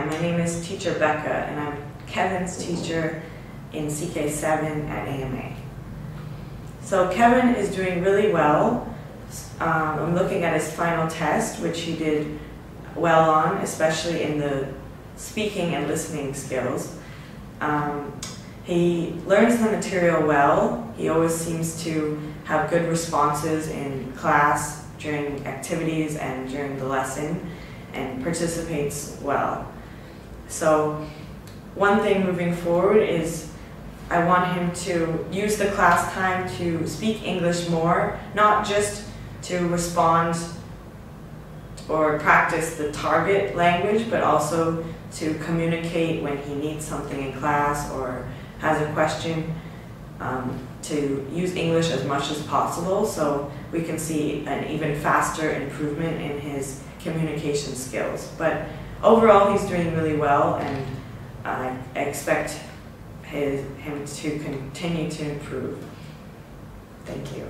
Hi, my name is Teacher Becca, and I'm Kevin's teacher in CK7 at AMA. So Kevin is doing really well. Um, I'm looking at his final test, which he did well on, especially in the speaking and listening skills. Um, he learns the material well. He always seems to have good responses in class, during activities, and during the lesson, and participates well. So one thing moving forward is I want him to use the class time to speak English more, not just to respond or practice the target language, but also to communicate when he needs something in class or has a question, um, to use English as much as possible so we can see an even faster improvement in his communication skills. But overall, he's doing really well and I expect his, him to continue to improve. Thank you.